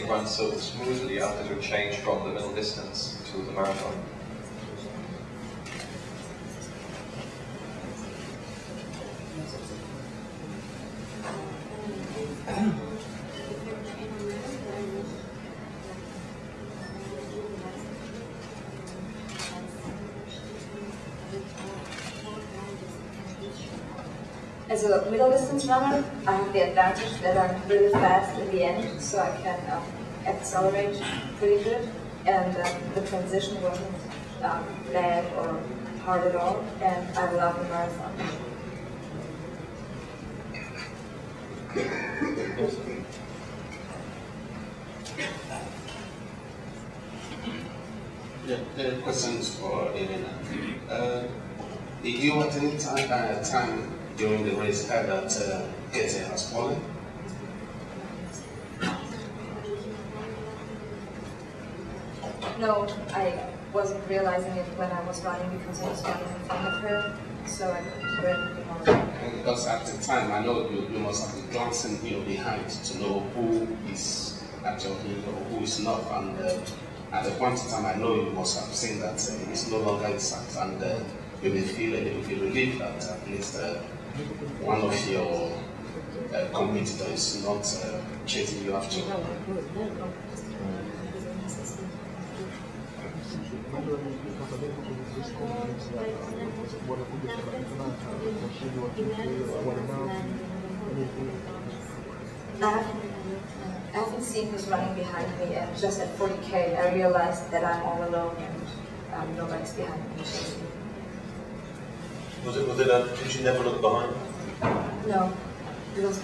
run so smoothly after to change from the middle distance to the marathon? As a middle distance runner, I have the advantage that I'm really fast at the end, so I can um, accelerate pretty good, and uh, the transition wasn't um, bad or hard at all, and I love the marathon. Yeah, the questions for Elena. Uh, did you at any time, uh, time during the race that uh, has fallen? No, I wasn't realizing it when I was running because I was running in front of her, so I couldn't. Because at the time, I know you, you must have been glancing you know, behind to know who is actually or who is not. And uh, at the point in time, I know you must have seen that uh, it's no longer intact, and uh, you may feel a little bit relieved that at least uh, one of your uh, competitors is not uh, chasing you after. I haven't seen who's running behind me, and just at 40k, I realized that I'm all alone and um, nobody's behind me. Was it, was it a, did you never look behind? No, it was.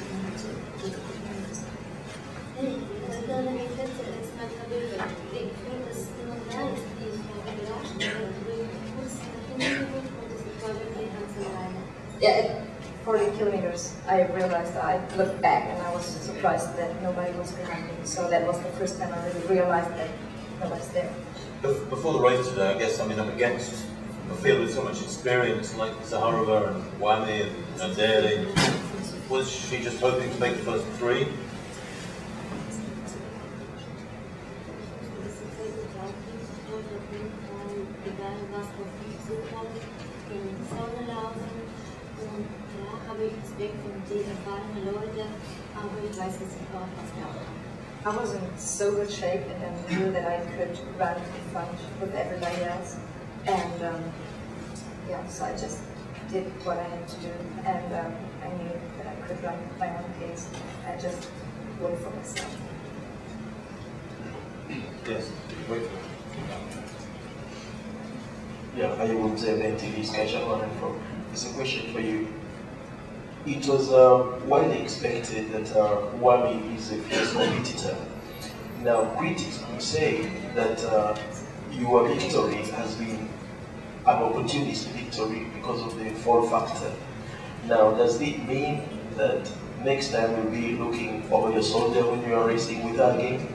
Yeah, 40 kilometers, I realized I looked back and I was surprised that nobody was behind me. So that was the first time I really realized that nobody's there. Before the race today, I guess, I mean, I'm against a field with so much experience like Zakharova and Wami and, Daly. Was she just hoping to make the first three? I was in so good shape and I knew that I could run in front with everybody else. And um, yeah, so I just did what I had to do. And um, I knew that I could run my own case. I just worked for myself. Yes. Wait. Yeah, I will say that TV Sky one from. It's a question for you. It was uh, widely expected that uh, Wami is a fierce competitor. Now, critics will say that uh, your victory has been an opportunist victory because of the fall factor. Now, does it mean that next time you'll be looking over your shoulder when you are racing with again?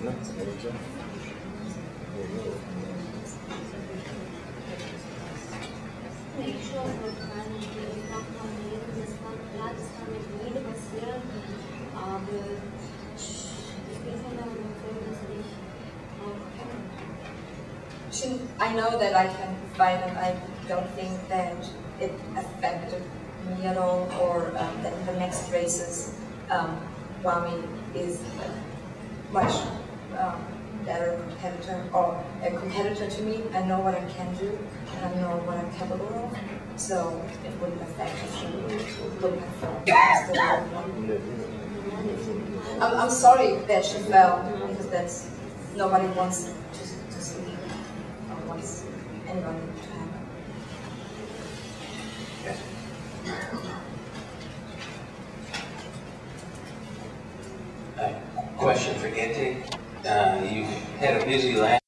Ich She- I know that I can fight and I don't think that it affected me at all or um, that the next races um, Wami is a much um, better competitor or a competitor to me. I know what I can do and I know what I'm capable of. So it wouldn't affect. I'm I'm, I'm sorry that she fell because that's nobody wants to, to see wants anybody to happen. Uh, Question for Gete. Uh, You've had a busy last